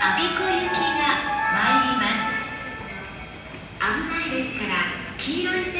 阿鼻子行きが参ります。危ないですから黄色い線